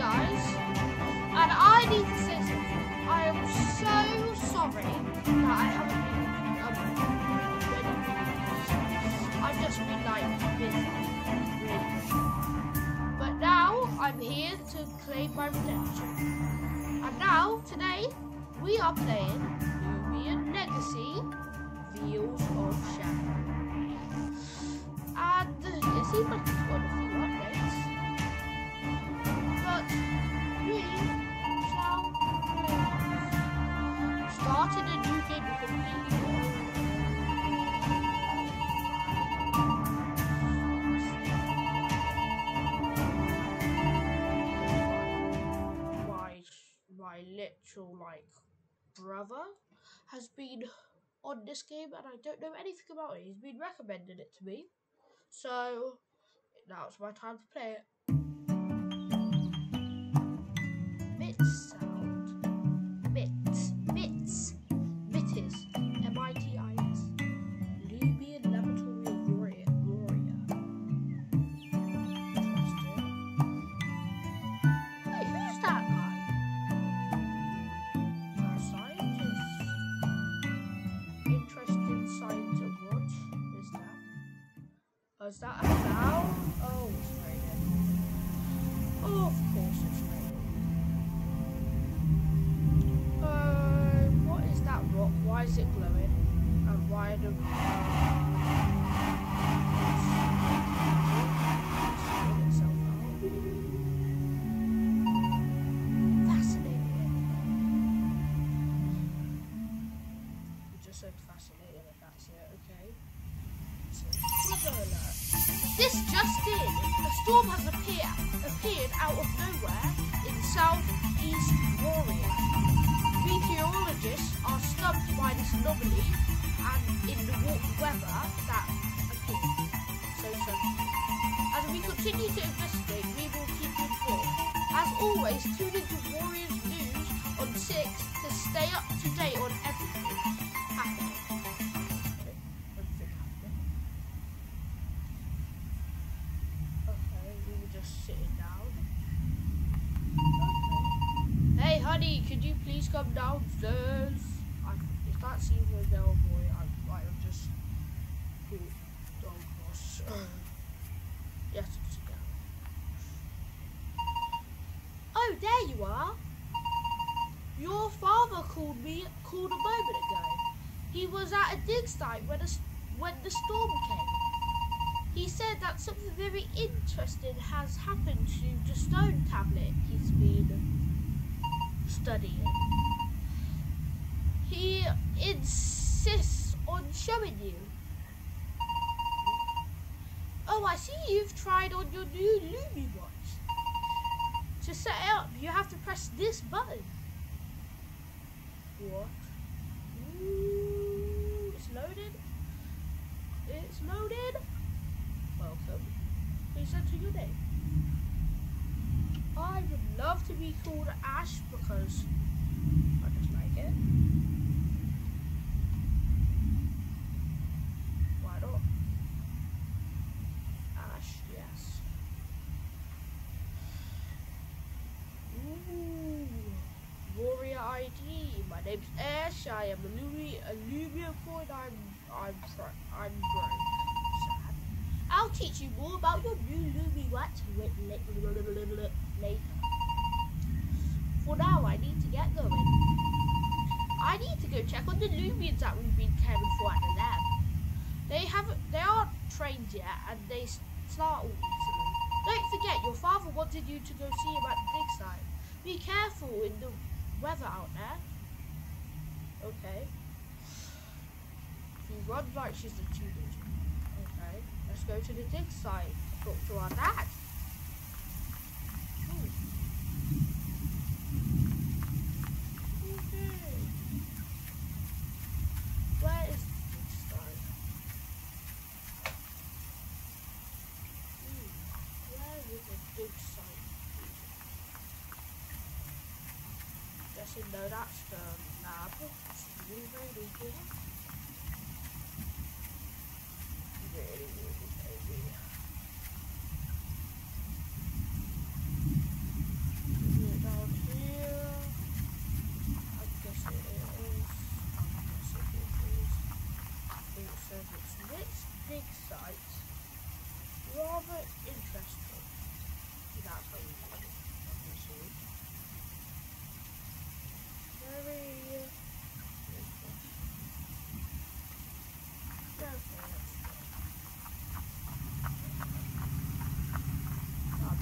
guys, and I need to say something. I am so sorry that I haven't been um. I've just been like busy. But now I'm here to claim my redemption. And now today we are playing Loomian Legacy Veils of Shadow. And seems like it's got a few updates. But we shall. Starting a new game with completely my my literal like brother has been on this game and I don't know anything about it. He's been recommending it to me. So now it's my time to play it. Dig site when a, when the storm came. He said that something very interesting has happened to the stone tablet he's been studying. He insists on showing you. Oh, I see you've tried on your new Lumi watch. To set it up, you have to press this button. What? Ooh, it's loaded. Loaded. Welcome. Please enter your name. I would love to be called Ash because I just like it. Why not? Ash, yes. Ooh, Warrior ID. My name's Ash. I am a Lumi, a Lumia coin. I'm, I'm, fr- I'm broke. Sad. I'll teach you more about your li- later. For now, I need to get going. I need to go check on the Loomians that we've been caring for at the lab. They haven't, they aren't trained yet, and they start all. Don't forget, your father wanted you to go see at the dig site. Be careful in the weather out there. Okay. She runs like she's a teenager. Okay. Let's go to the dig site. Talk to our? Guessing no, that's the lab. It's really, really. Really, really, really.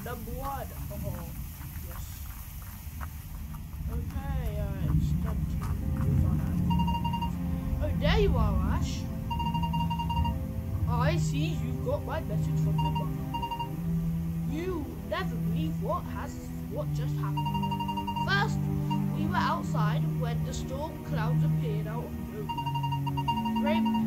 Number one. Oh, yes. Okay, Oh, there you are, Ash. I see you got my message from the mother. You never believe what has what just happened. First, we were outside when the storm clouds appeared out of nowhere. Rain,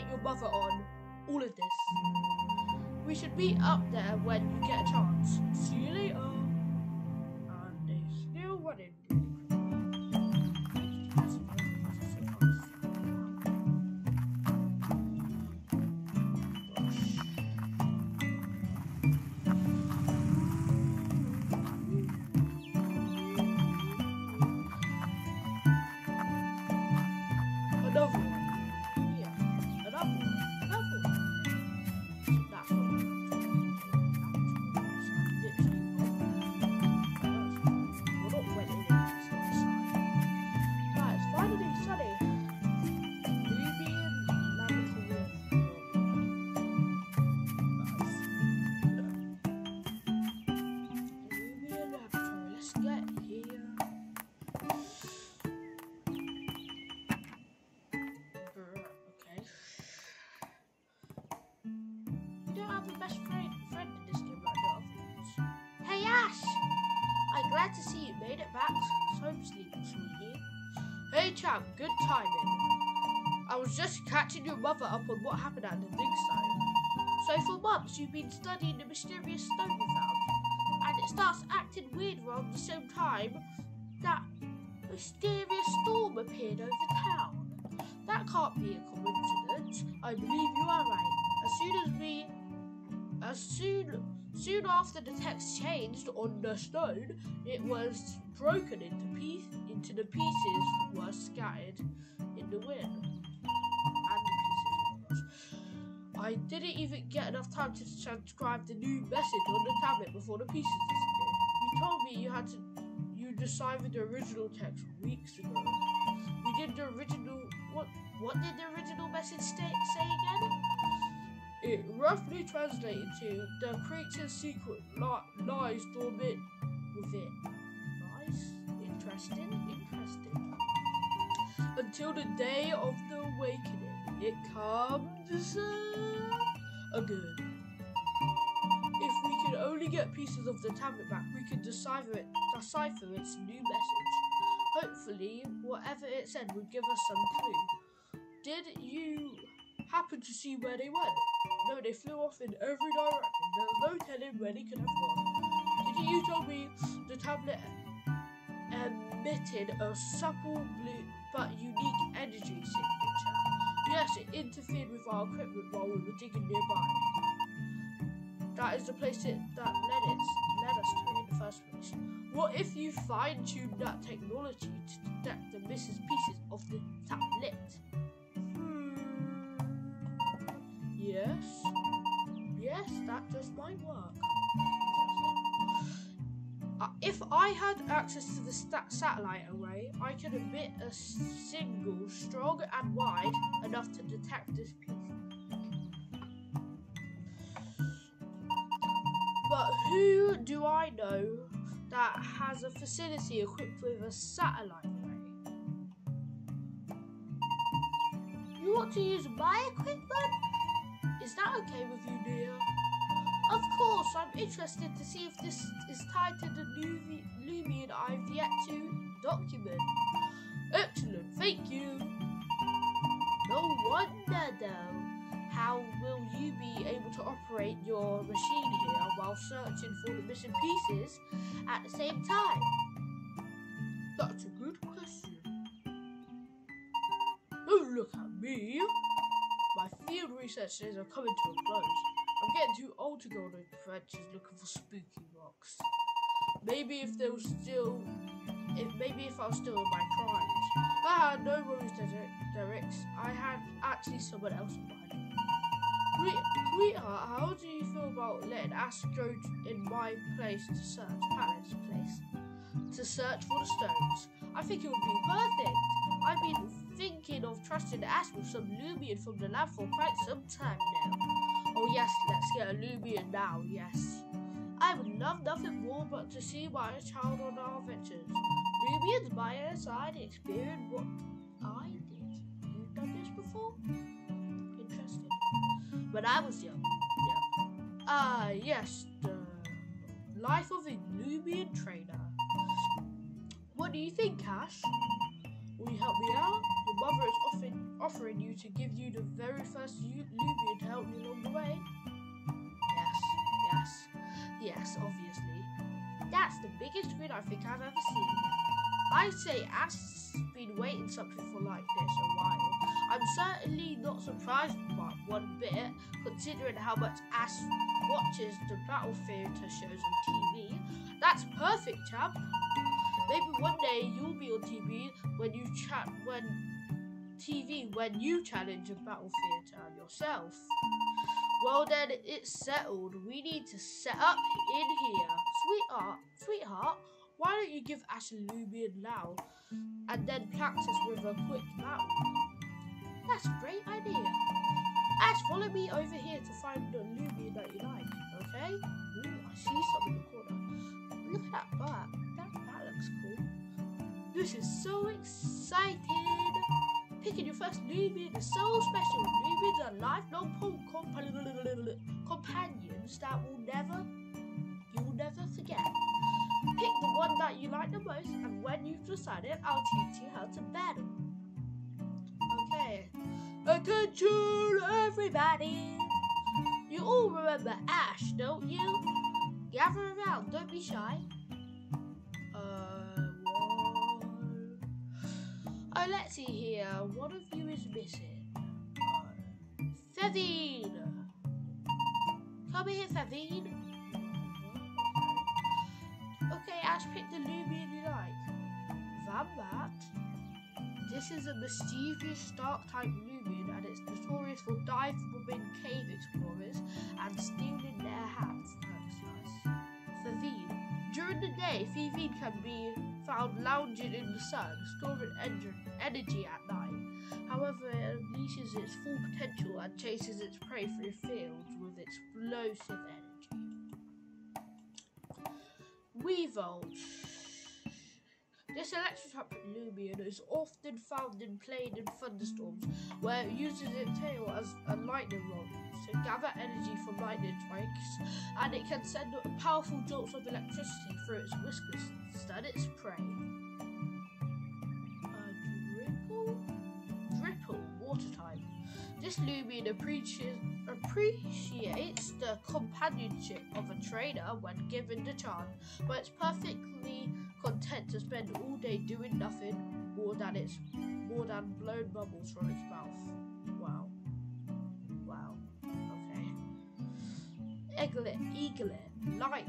update your mother on all of this. We should meet up there when you get a chance. See you So for months you've been studying the mysterious stone you found. And it starts acting weird around the same time that mysterious storm appeared over town. That can't be a coincidence. I believe you are right. As soon as we as soon soon after the text changed on the stone, it was broken into piece into the pieces were scattered in the wind. And the pieces. I didn't even get enough time to transcribe the new message on the tablet before the pieces disappeared. You told me you had to you deciphered the original text weeks ago. We did the original what what did the original message sta say again? It roughly translated to the creature's secret li- lies dormant within. Nice, interesting, interesting. Until the day of the awakening, it comes uh, again. If we could only get pieces of the tablet back, we could decipher it, decipher its new message. Hopefully, whatever it said would give us some clue. Did you happen to see where they went? No, they flew off in every direction. There's no telling where they could have gone. Did you tell me the tablet emitted a supple blue but unique energy signature? Yes, it interfered with our equipment while we were digging nearby. That is the place it, that led, it, led us to in the first place? What if you fine tuned that technology to detect the missing pieces of the tablet? Hmm. Yes. Yes, that just might work. If I had access to the satellite array, I could emit a signal strong and wide enough to detect this piece. But who do I know that has a facility equipped with a satellite array? You want to use my equipment? Is that okay with you, dear? Of course, I'm interested to see if this is tied to the Loomian I've yet to document. Excellent, thank you. No wonder though. How will you be able to operate your machine here while searching for the missing pieces at the same time? That's a good question. Oh, look at me. My field researches are coming to a close. I'm getting too old to go on adventures looking for spooky rocks. Maybe if there was still, if maybe if I was still in my primes. Ah, no worries, Derek. I had actually someone else in mind. Sweetheart, how do you feel about letting us go in my place to search, Palace place, to search for the stones? I think it would be perfect. I've been thinking of trusting Ash with some Loomian from the lab for quite some time now. Oh yes, let's get a Loomian now, yes. I would love nothing more but to see my child on our adventures. Loomian's by her side experience what I did. You've done this before? Interesting. When I was young, yeah. Ah, uh, yes, the life of a Loomian trainer. What do you think, Cash? Will you help me out? Your mother is offering, offering you to give you the very first Loomian to help you along the way. Yes, yes, yes, obviously. That's the biggest grin I think I've ever seen. I'd say Ash's been waiting something for like this a while. I'm certainly not surprised by one bit, considering how much Ash watches the Battle Theatre shows on TV. That's perfect, champ. Maybe one day you'll be on TV when you chat when TV when you challenge a battle theatre yourself. Well then, it's settled. We need to set up in here. Sweetheart, sweetheart, why don't you give Ash a Loomian now and then practice with a quick battle? That's a great idea. Ash, follow me over here to find the Loomian that you like, okay? Ooh, I see something in the corner. Look at that bird. This is so exciting! Picking your first Loomian is so special. Loomians are lifelong companions that will never, you will never forget. Pick the one that you like the most, and when you've decided, I'll teach you how to battle. Okay. Attention, everybody! You all remember Ash, don't you? Gather around, don't be shy. Oh, let's see here. One of you is missing. Uh, Come here, Fevine. Okay, Ash, picked the Loomian you like. Vambat. This is a mischievous Stark-type Lumion, and it's notorious for diving bombing cave explorers and stealing their hats. That's nice. During the day, Fevine can be found lounging in the sun, storing energy at night. However, it unleashes its full potential and chases its prey through fields with explosive energy. Weavile. This electric Loomian is often found in plane and thunderstorms, where it uses its tail as a lightning rod to gather energy from lightning strikes, and it can send powerful jolts of electricity through its whiskers to stun its prey. Dripple? Dripple, water type. This Lumion appreciates the companionship of a trainer when given the chance, but it's perfectly content to spend all day doing nothing more than its more than blown bubbles from its mouth. Wow. Wow. Okay. Eaglit, eaglet, light,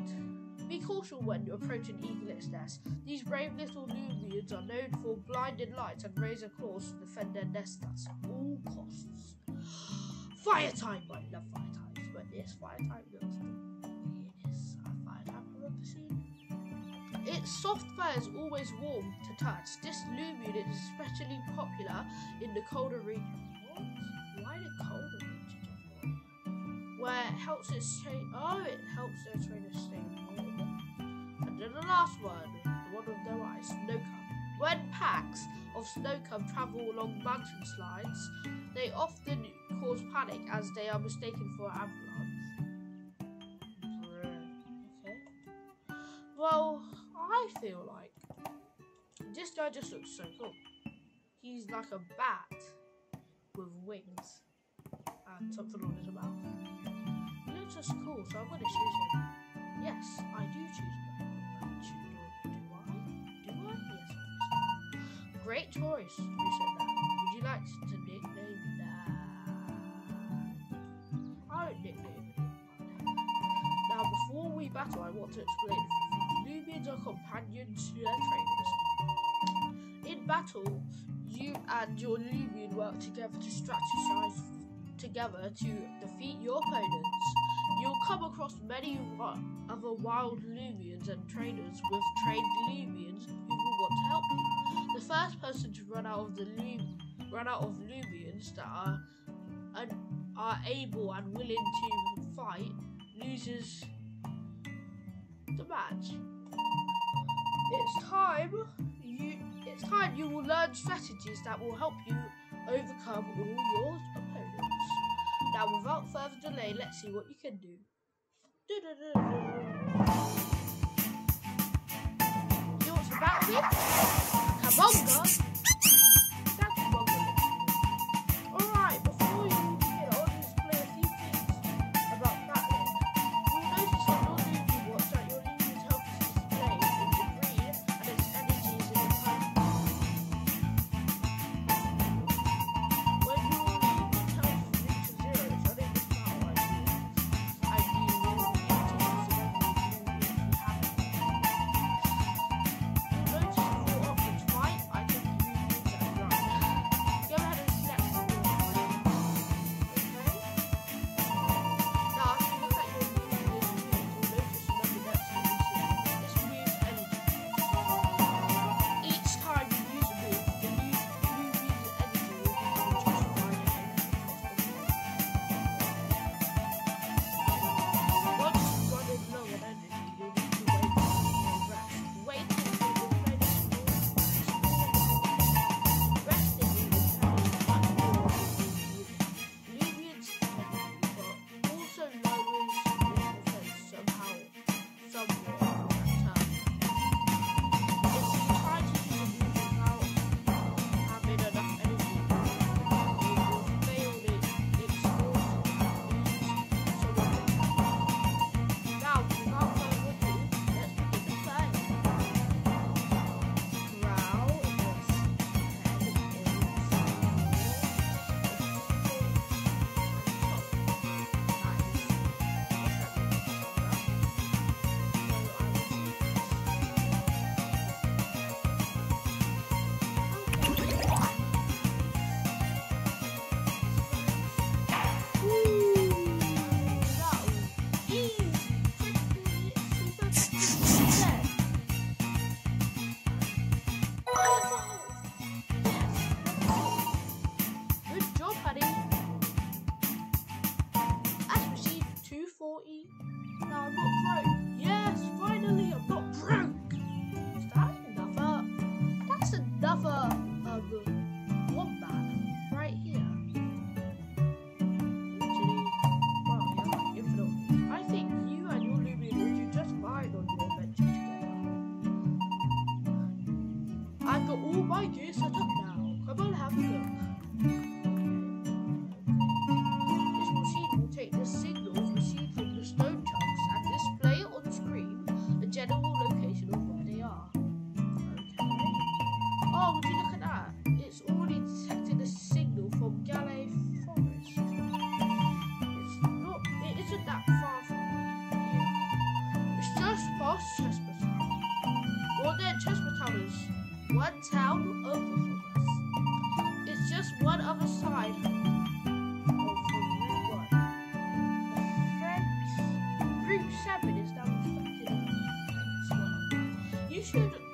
Be cautious when you approach an Eaglit's nest. These brave little Loomians are known for blinding lights and razor claws to defend their nest at all costs. Fire time! I love fire times, but this fire time looks the Its soft fur is always warm to touch. This Loomian is especially popular in the colder regions. What? Why the colder regions of? Where it helps it stay. Oh, it helps their trainers stay warm. And then the last one, the one with no eyes, snow cub. When packs of snow cub travel along mountain slides, they often cause panic as they are mistaken for avalanche. Okay. Well, I feel like this guy just looks so cool. He's like a bat with wings and something on his mouth. He looks just cool, so I'm to choose him. Yes, I do choose him. Do, I? Do I? Great choice. Who said that? Would you like to nickname that? I don't nickname him. Now, before we battle, I want to explain few are companions to their trainers. In battle, you and your Loomian work together to strategize together to defeat your opponents. You'll come across many other wild Loomians and trainers with trained Loomians who will want to help you. The first person to run out of the Lu- run out of Loomians that are and are able and willing to fight loses the match. It's time you it's time you will learn strategies that will help you overcome all your opponents. Now without further delay, let's see what you can do. You want some battle me? Kabonga! One. You should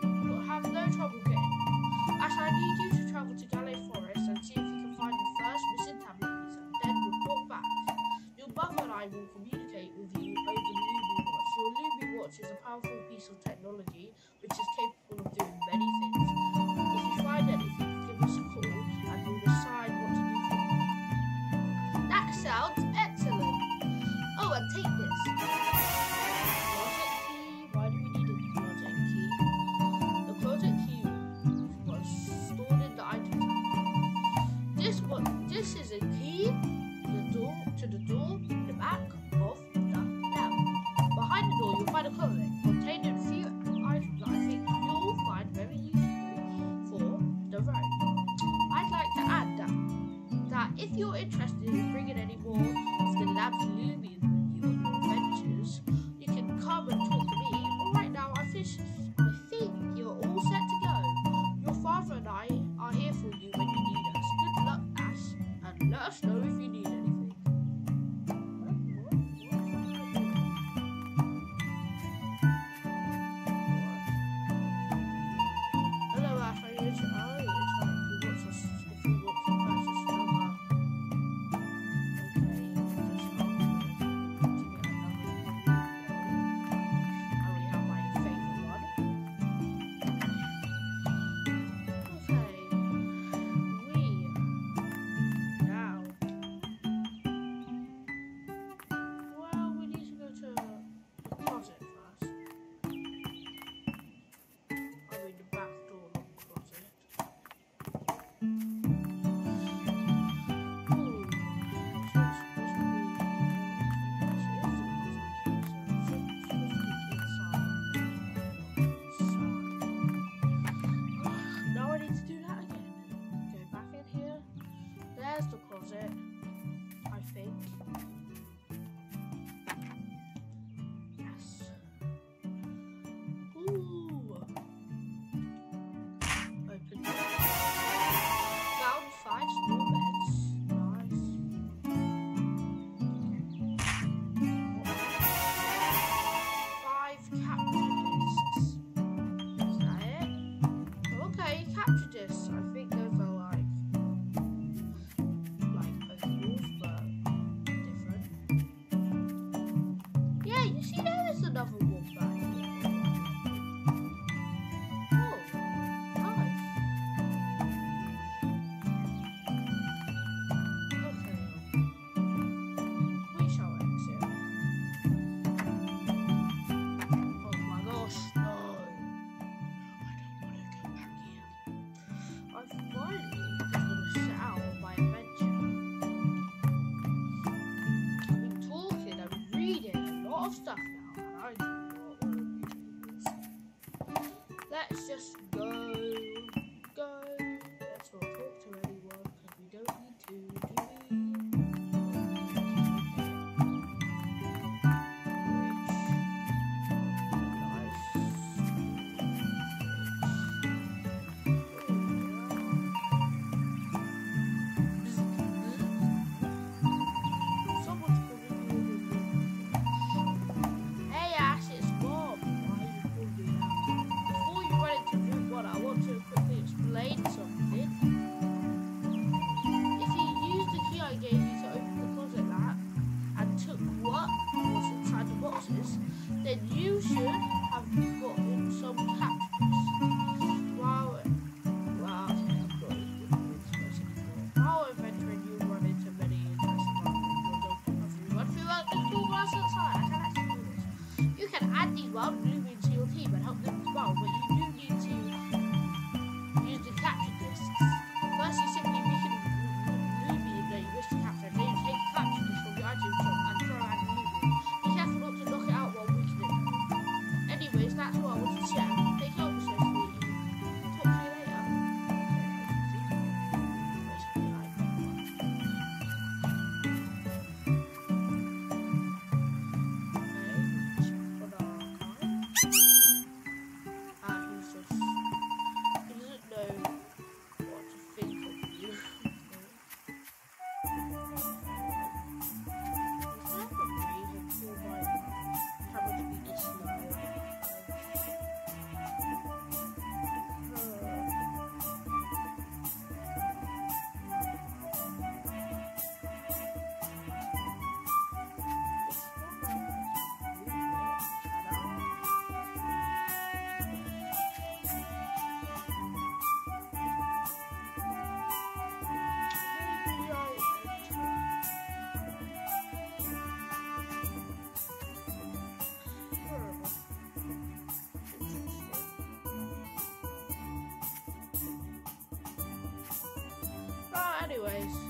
Anyways.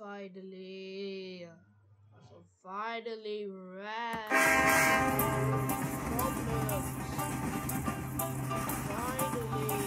Finally, so finally rest. Problems. Finally.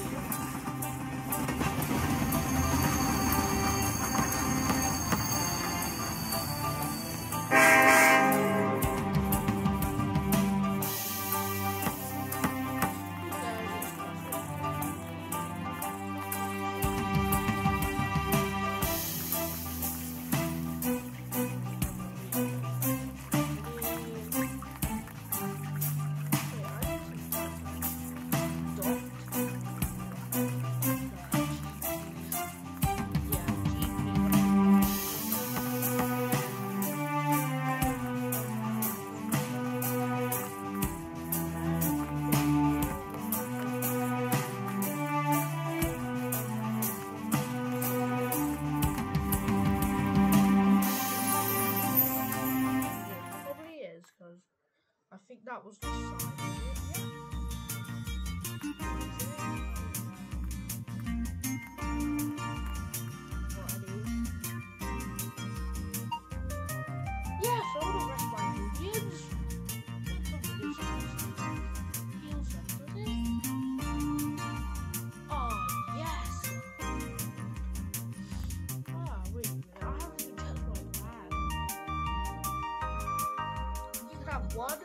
One,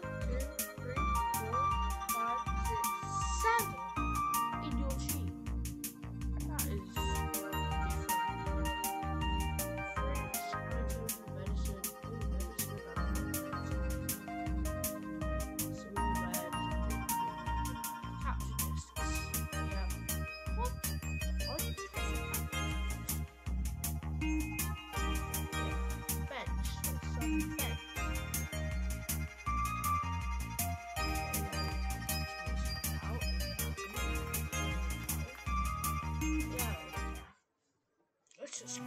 Oh,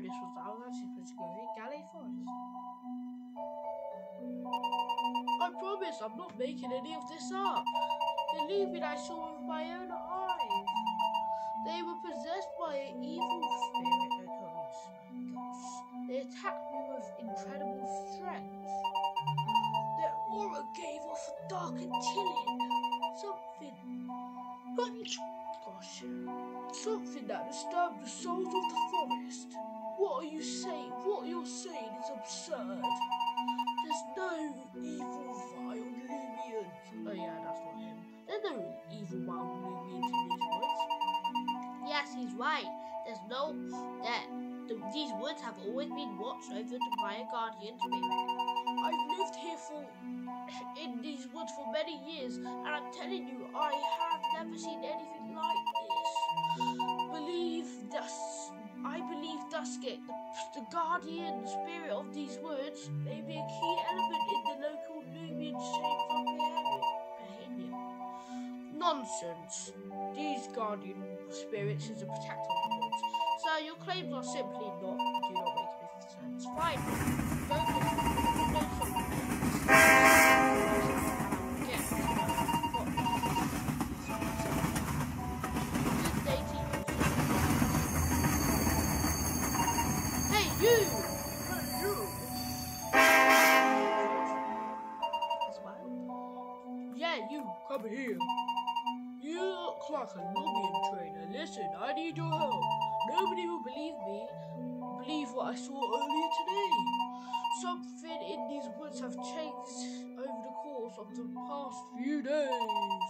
this was I was actually supposed to go in Gale Forest. I promise I'm not making any of this up. Believe me, I saw with my own eyes. They were possessed by an evil spirit. They attacked me with incredible strength. Their aura gave off a dark and chilling something. Gosh, something that disturbed the souls of the forest. What are you saying? What you're saying is absurd. Evil. Yes, he's right. There's no that the, these woods have always been watched over by a guardian spirit. I've lived here for in these woods for many years, and I'm telling you, I have never seen anything like this. Believe thus, I believe Duskit, the, the guardian spirit of these woods, may be a key element in the local Loomian shapes Nonsense. These guardian spirits is a protector of the woods. So your claims are simply not do not make any sense. Fine. Go! Hey you! Yeah, you, come here. You look like a Loomian trainer. Listen, I need your help. Nobody will believe me. Believe what I saw earlier today. Something in these woods have changed over the course of the past few days.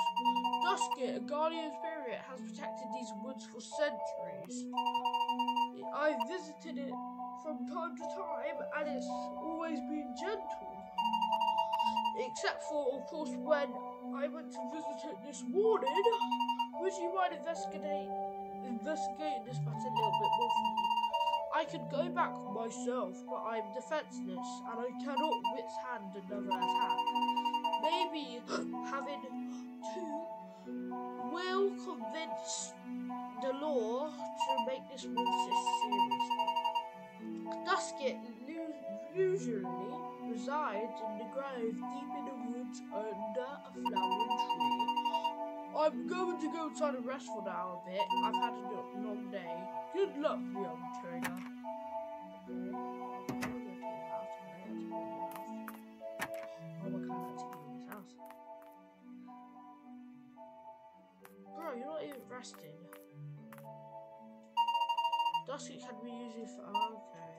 Duskit, a guardian spirit, has protected these woods for centuries. I've visited it from time to time, and it's always been gentle. Except for, of course, when I went to visit it this morning. Would you mind investigate, investigating this matter a little bit more for me? I could go back myself, but I'm defenseless and I cannot withstand another attack. Maybe having two will convince the law to make this process seriously. Duskit usually resides in the grove deep in the woods under a flowering tree. I'm going to go try to rest for now a bit. I've had a long day. Good luck, young trainer. Oh, Bro, you're not even resting. Dusky can be used for. okay.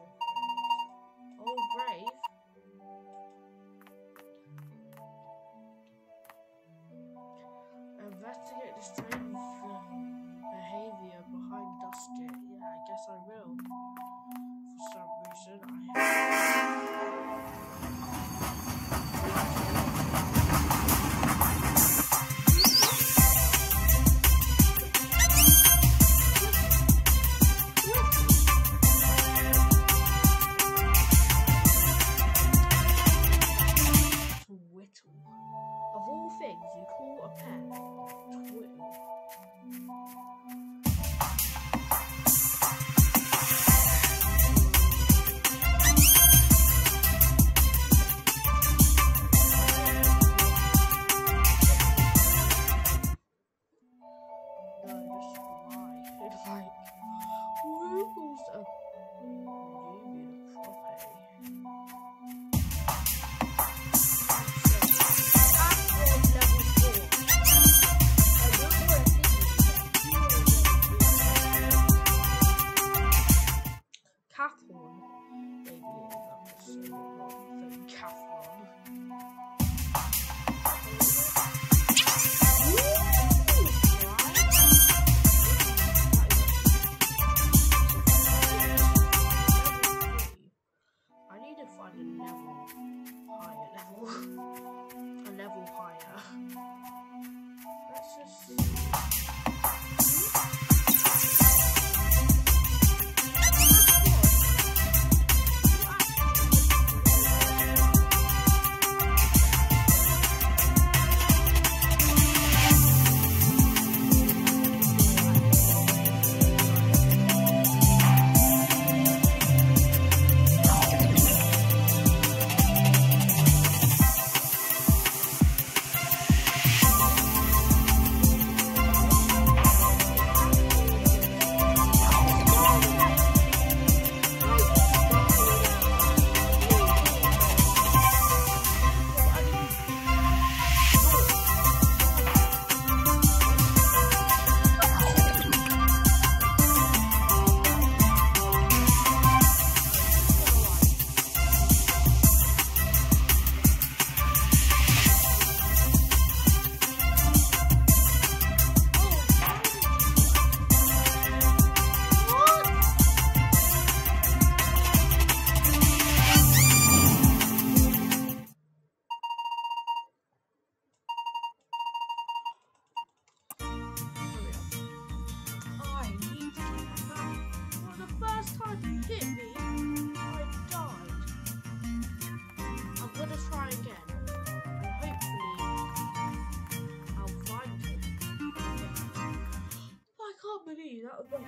Believe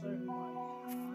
so much.